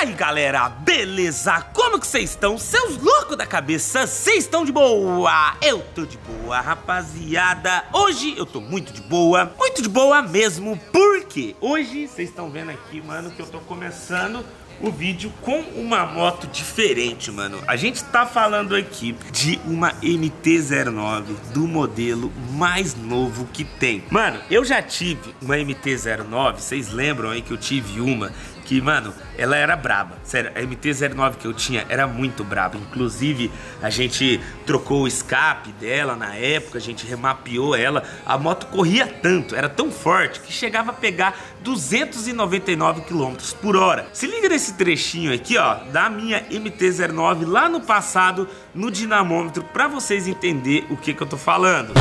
aí galera, beleza? Como que vocês estão? Seus loucos da cabeça, vocês estão de boa? Eu tô de boa, rapaziada Hoje eu tô muito de boa, muito de boa mesmo Porque hoje vocês estão vendo aqui, mano, que eu tô começando o vídeo com uma moto diferente, mano. A gente tá falando aqui de uma MT-09 do modelo mais novo que tem. Mano, eu já tive uma MT-09, vocês lembram aí que eu tive uma que, mano, ela era braba. Sério, a MT-09 que eu tinha era muito braba. Inclusive, a gente trocou o escape dela na época, a gente remapeou ela. A moto corria tanto, era tão forte, que chegava a pegar 299 km por hora. Se liga nesse trechinho aqui, ó, da minha MT-09 lá no passado, no dinamômetro, pra vocês entenderem o que que eu tô falando.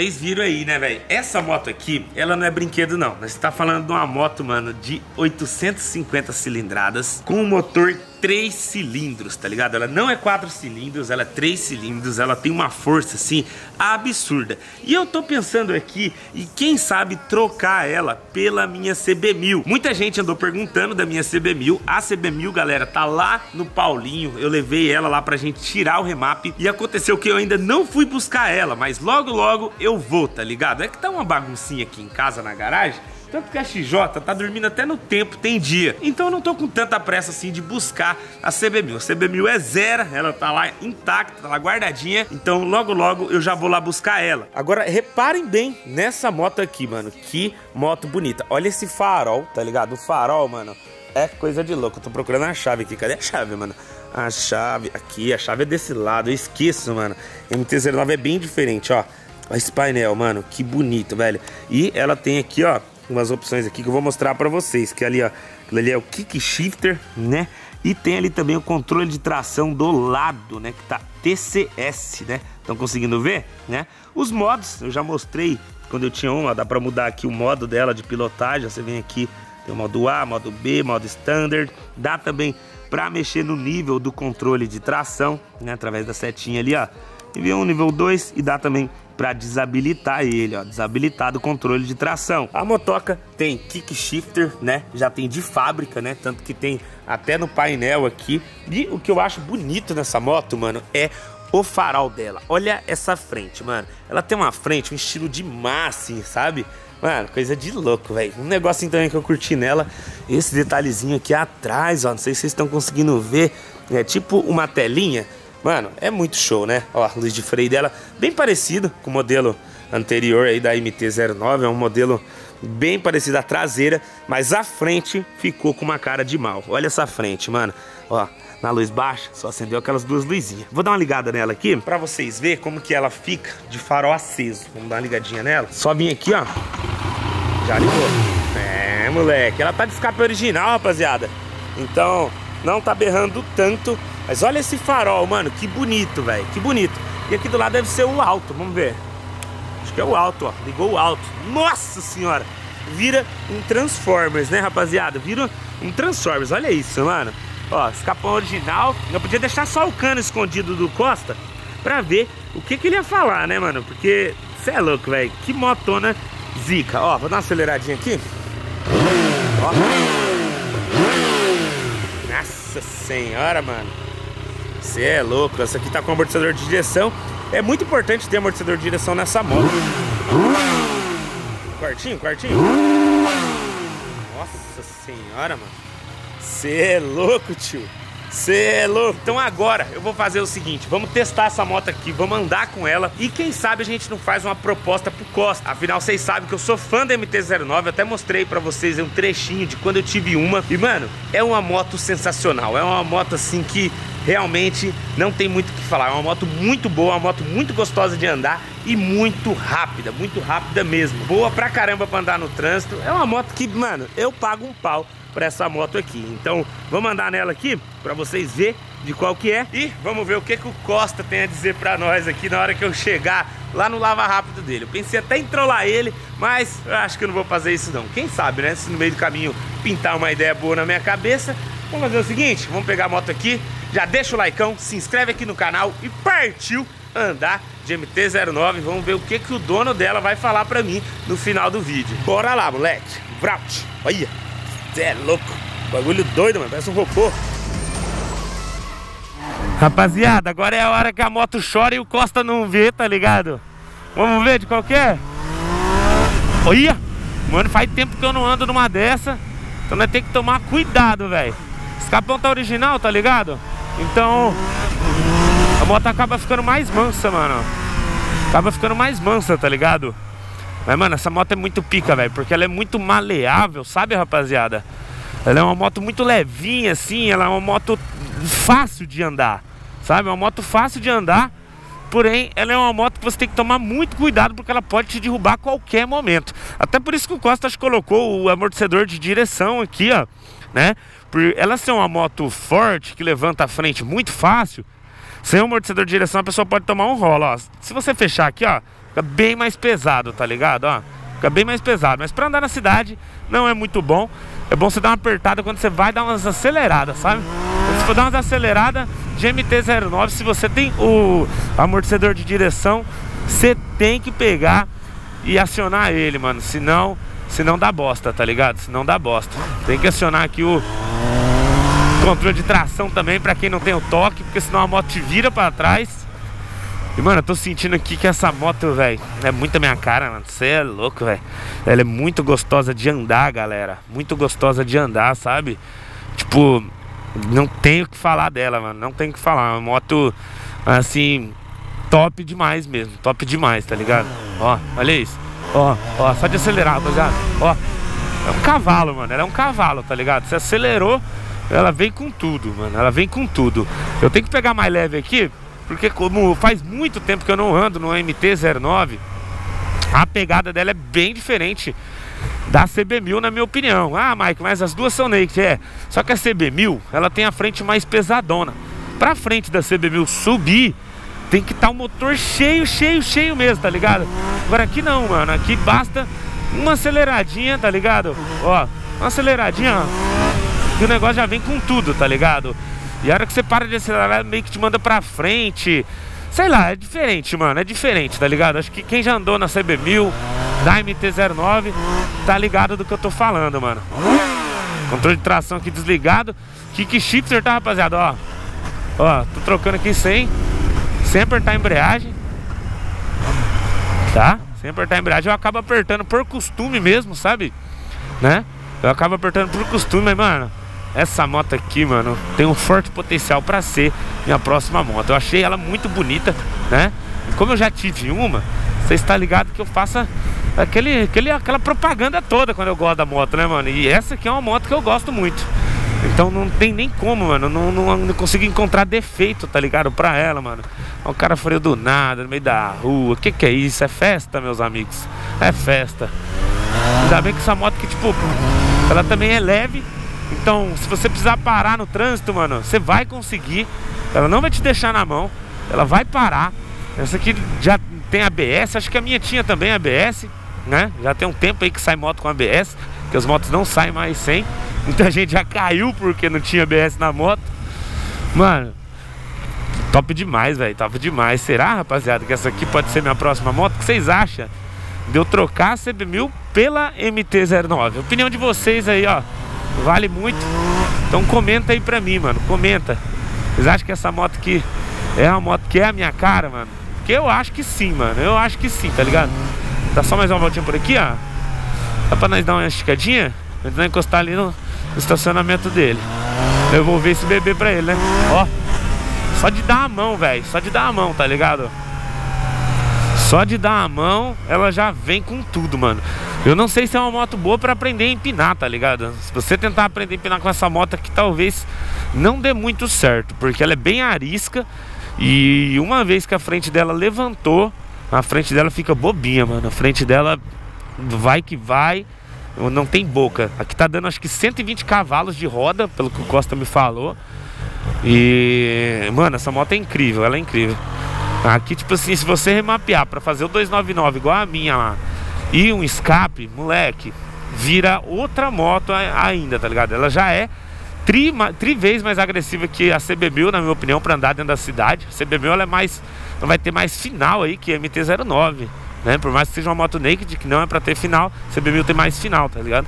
Vocês viram aí, né, velho? Essa moto aqui, ela não é brinquedo, não. Nós tá falando de uma moto, mano, de 850 cilindradas com um motor três cilindros, tá ligado? Ela não é quatro cilindros, ela é três cilindros, ela tem uma força assim absurda. E eu tô pensando aqui e quem sabe trocar ela pela minha CB1000. Muita gente andou perguntando da minha CB1000. A CB1000, galera, tá lá no Paulinho. Eu levei ela lá pra gente tirar o remap e aconteceu que eu ainda não fui buscar ela, mas logo logo eu vou, tá ligado? É que tá uma baguncinha aqui em casa na garagem tanto que a XJ tá dormindo até no tempo, tem dia. Então eu não tô com tanta pressa assim de buscar a CB1000. A CB1000 é zero, ela tá lá intacta, tá lá guardadinha. Então logo logo eu já vou lá buscar ela. Agora reparem bem nessa moto aqui, mano. Que moto bonita. Olha esse farol, tá ligado? O farol, mano, é coisa de louco. Eu tô procurando a chave aqui. Cadê a chave, mano? A chave aqui, a chave é desse lado. Eu esqueço, mano. MT-09 é bem diferente, ó. Olha esse painel, mano, que bonito, velho. E ela tem aqui, ó, umas opções aqui que eu vou mostrar para vocês, que ali, ó, ali é o kick shifter, né? E tem ali também o controle de tração do lado, né, que tá TCS, né? Estão conseguindo ver, né? Os modos, eu já mostrei quando eu tinha uma, dá para mudar aqui o modo dela de pilotagem, você vem aqui, tem o modo A, modo B, modo standard, dá também para mexer no nível do controle de tração, né, através da setinha ali, ó. Nível 1, nível 2 e dá também para desabilitar ele, ó, desabilitar do controle de tração. A motoca tem kick shifter, né? Já tem de fábrica, né? Tanto que tem até no painel aqui. E o que eu acho bonito nessa moto, mano, é o farol dela. Olha essa frente, mano. Ela tem uma frente, um estilo de massa, assim, sabe? Mano, coisa de louco, velho. Um negocinho também que eu curti nela, esse detalhezinho aqui atrás, ó. Não sei se vocês estão conseguindo ver. É tipo uma telinha Mano, é muito show, né? Ó, a luz de freio dela bem parecido com o modelo anterior aí da MT-09, é um modelo bem parecido à traseira, mas a frente ficou com uma cara de mal. Olha essa frente, mano. Ó, na luz baixa, só acendeu aquelas duas luzinhas. Vou dar uma ligada nela aqui para vocês verem como que ela fica de farol aceso. Vamos dar uma ligadinha nela. Só vim aqui, ó. Já ligou. É, moleque, ela tá de escape original, rapaziada. Então, não tá berrando tanto mas olha esse farol, mano, que bonito, velho, que bonito. E aqui do lado deve ser o alto, vamos ver. Acho que é o alto, ó, ligou o alto. Nossa senhora, vira um Transformers, né, rapaziada? Vira um Transformers, olha isso, mano. Ó, escapão original. Eu podia deixar só o cano escondido do Costa pra ver o que, que ele ia falar, né, mano? Porque, cê é louco, velho, que motona zica. Ó, vou dar uma aceleradinha aqui. Ó. Nossa senhora, mano. Você é louco, essa aqui tá com amortecedor de direção. É muito importante ter amortecedor de direção nessa moto. Quartinho, quartinho. Nossa senhora, mano. Você é louco, tio. Cê é louco. Então agora eu vou fazer o seguinte: vamos testar essa moto aqui, vamos andar com ela e quem sabe a gente não faz uma proposta pro Costa. Afinal, vocês sabem que eu sou fã da MT-09, até mostrei pra vocês um trechinho de quando eu tive uma. E mano, é uma moto sensacional, é uma moto assim que realmente não tem muito o que falar. É uma moto muito boa, uma moto muito gostosa de andar e muito rápida, muito rápida mesmo. Boa pra caramba pra andar no trânsito. É uma moto que, mano, eu pago um pau para essa moto aqui. Então, vamos andar nela aqui para vocês ver de qual que é e vamos ver o que que o Costa tem a dizer para nós aqui na hora que eu chegar lá no lava rápido dele. Eu pensei até em trollar ele, mas eu acho que eu não vou fazer isso não. Quem sabe, né? Se no meio do caminho pintar uma ideia boa na minha cabeça, vamos fazer o seguinte, vamos pegar a moto aqui, já deixa o likeão, se inscreve aqui no canal e partiu andar de MT-09. Vamos ver o que que o dono dela vai falar pra mim no final do vídeo. Bora lá, moleque. Vraut. Olha. Você é louco. Bagulho doido, mano. Parece um robô. Rapaziada, agora é a hora que a moto chora e o Costa não vê, tá ligado? Vamos ver de qualquer? Olha! Mano, faz tempo que eu não ando numa dessa. Então nós tem que tomar cuidado, velho. Escapão tá original, tá ligado? Então a moto acaba ficando mais mansa, mano. Acaba ficando mais mansa, tá ligado? Mas, mano, essa moto é muito pica, velho, porque ela é muito maleável, sabe, rapaziada? Ela é uma moto muito levinha, assim, ela é uma moto fácil de andar, sabe? É uma moto fácil de andar, porém, ela é uma moto que você tem que tomar muito cuidado, porque ela pode te derrubar a qualquer momento. Até por isso que o Costa colocou o amortecedor de direção aqui, ó, né? Por ela ser uma moto forte, que levanta a frente muito fácil, sem o amortecedor de direção a pessoa pode tomar um rolo, ó. Se você fechar aqui, ó, Fica bem mais pesado, tá ligado? Ó, fica bem mais pesado. Mas pra andar na cidade não é muito bom. É bom você dar uma apertada quando você vai dar umas aceleradas, sabe? Você for dar umas aceleradas de MT-09, se você tem o amortecedor de direção, você tem que pegar e acionar ele, mano. Senão, senão dá bosta, tá ligado? Senão dá bosta. Tem que acionar aqui o controle de tração também para quem não tem o toque, porque senão a moto te vira para trás e, mano, eu tô sentindo aqui que essa moto, velho, é muito a minha cara, mano. Você é louco, velho. Ela é muito gostosa de andar, galera. Muito gostosa de andar, sabe? Tipo, não tenho o que falar dela, mano. Não tenho o que falar. Uma moto, assim, top demais mesmo. Top demais, tá ligado? Ó, olha isso. Ó, ó, só de acelerar, rapaziada. Ó, é um cavalo, mano. Ela é um cavalo, tá ligado? Você acelerou, ela vem com tudo, mano. Ela vem com tudo. Eu tenho que pegar mais leve aqui porque como faz muito tempo que eu não ando no MT-09, a pegada dela é bem diferente da CB1000 na minha opinião. Ah, Mike, mas as duas são naked, é. Só que a CB1000, ela tem a frente mais pesadona. Pra frente da CB1000 subir, tem que estar tá o motor cheio, cheio, cheio mesmo, tá ligado? Agora aqui não, mano. Aqui basta uma aceleradinha, tá ligado? Ó, uma aceleradinha, ó. Que o negócio já vem com tudo, tá ligado? E a hora que você para de acelerar, meio que te manda pra frente. Sei lá, é diferente, mano. É diferente, tá ligado? Acho que quem já andou na CB1000, da MT-09, tá ligado do que eu tô falando, mano. Controle de tração aqui desligado. Kick shifter, tá, rapaziada? Ó, ó, tô trocando aqui sem, sem apertar a embreagem. Tá? Sem apertar a embreagem. Eu acabo apertando por costume mesmo, sabe? Né? Eu acabo apertando por costume, mas, mano. Essa moto aqui, mano, tem um forte potencial para ser minha próxima moto. Eu achei ela muito bonita, né? E como eu já tive uma, você está ligado que eu faça aquele, aquele, aquela propaganda toda quando eu gosto da moto, né, mano? E essa aqui é uma moto que eu gosto muito. Então não tem nem como, mano. Não, não, não consigo encontrar defeito, tá ligado? Pra ela, mano. O cara freio do nada, no meio da rua. Que que é isso? É festa, meus amigos. É festa. Ainda bem que essa moto que, tipo, ela também é leve então, se você precisar parar no trânsito, mano, você vai conseguir. Ela não vai te deixar na mão. Ela vai parar. Essa aqui já tem ABS. Acho que a minha tinha também ABS, né? Já tem um tempo aí que sai moto com ABS. Que as motos não saem mais sem. Muita gente já caiu porque não tinha ABS na moto. Mano, top demais, velho. Top demais. Será, rapaziada, que essa aqui pode ser minha próxima moto? O que vocês acham? De eu trocar a CB1000 pela MT-09. Opinião de vocês aí, ó. Vale muito. Então comenta aí pra mim, mano. Comenta. Vocês acham que essa moto aqui é uma moto que é a minha cara, mano? Porque eu acho que sim, mano. Eu acho que sim, tá ligado? Dá só mais uma voltinha por aqui, ó. Dá pra nós dar uma esticadinha? Pra encostar ali no, no estacionamento dele. Eu vou ver esse bebê pra ele, né? Ó. Só de dar a mão, velho. Só de dar a mão, tá ligado? Só de dar a mão, ela já vem com tudo, mano. Eu não sei se é uma moto boa para aprender a empinar, tá ligado? Se você tentar aprender a empinar com essa moto aqui, talvez não dê muito certo, porque ela é bem arisca e uma vez que a frente dela levantou, a frente dela fica bobinha, mano. A frente dela vai que vai, não tem boca. Aqui tá dando acho que 120 cavalos de roda, pelo que o Costa me falou. E, mano, essa moto é incrível, ela é incrível. Aqui, tipo assim, se você remapear para fazer o 299 igual a minha lá e um escape, moleque, vira outra moto ainda, tá ligado? Ela já é tri, tri vez mais agressiva que a CB1000, na minha opinião, para andar dentro da cidade. A CB1000 ela é mais, não vai ter mais final aí que a MT-09, né? Por mais que seja uma moto naked, que não é para ter final, a CB1000 tem mais final, tá ligado?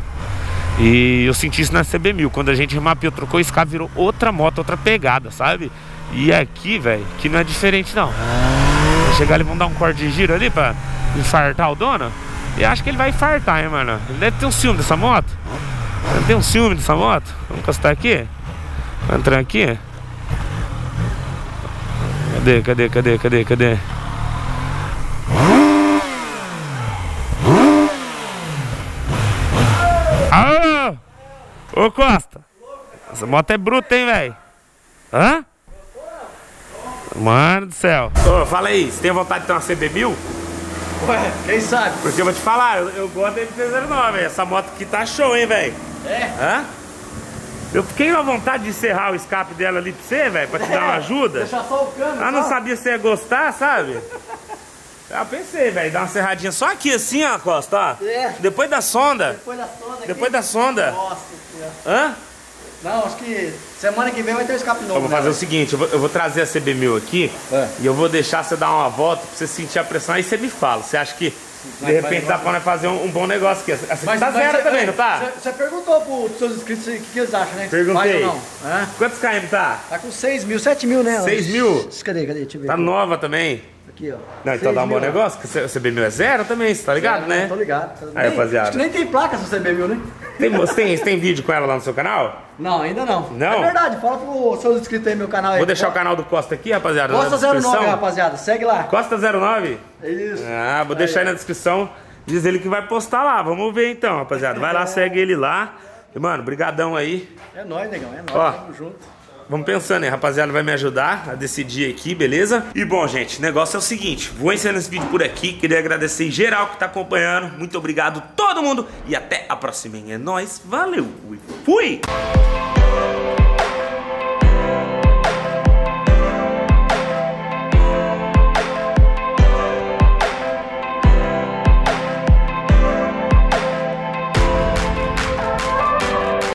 E eu senti isso na CB1000, quando a gente remapeou, trocou o escape, virou outra moto, outra pegada, sabe? E aqui, velho, que não é diferente não. Chegar ali, vamos dar um corte de giro ali pra infartar o dono. E acho que ele vai infartar, hein, mano. Ele deve ter um ciúme dessa moto. Ele tem um ciúme dessa moto. Vamos encostar aqui. Vou entrar aqui. Cadê, cadê, cadê, cadê, cadê? Alô! Ô Costa! Essa moto é bruta, hein, velho? Hã? Mano do céu. Ô, fala aí, você tem vontade de ter uma CB1000? Ué, quem sabe? Porque eu vou te falar, eu, eu gosto da MT-09, essa moto aqui tá show, hein, velho? É? Hã? Eu fiquei com vontade de encerrar o escape dela ali pra você, velho, pra te é, dar uma ajuda. Deixar só o cano. Ah, não sabia se você ia gostar, sabe? Eu pensei, velho, dar uma serradinha só aqui assim, ó, Costa, ó. É. Depois da sonda. Depois da sonda. Depois da sonda. Nossa Hã? Não, acho que semana que vem vai ter um escape novo. Eu vou fazer né? o seguinte, eu vou, eu vou, trazer a CB1000 aqui é. e eu vou deixar você dar uma volta pra você sentir a pressão, aí você me fala. Você acha que de repente dá pra fazer um, um, bom negócio aqui? Essa mas, tá zero também, não tá? Você perguntou pros seus inscritos o que, que, eles acham, né? Perguntei. não? Quantos KM tá? Tá com 6 mil, 7 mil, né? 6 mil? Cadê, cadê? Deixa eu ver. Tá aqui. nova também. Aqui, ó. Não, então dá um bom negócio, que o CB1000 é zero também, você tá ligado, zero, né? Tô ligado. Aí, rapaziada. Acho que nem tem placa essa CB1000, né? Tem, você, tem, tem vídeo com ela lá no seu canal? Não, ainda não. Não? É verdade, fala pros seus inscritos aí no meu canal aí. Vou deixar o canal do Costa aqui, rapaziada. Costa 09, rapaziada. Segue lá. Costa 09? Isso. Ah, vou aí, deixar aí na descrição. Diz ele que vai postar lá. Vamos ver então, rapaziada. Vai lá, segue ele lá. E, mano, brigadão aí. É nóis, negão. É nóis. Ó, Tamo junto. Vamos pensando, hein? Rapaziada vai me ajudar a decidir aqui, beleza? E bom, gente, o negócio é o seguinte. Vou encerrando esse vídeo por aqui. Queria agradecer geral que tá acompanhando. Muito obrigado todo mundo. E até a próxima? É nóis. Valeu fui!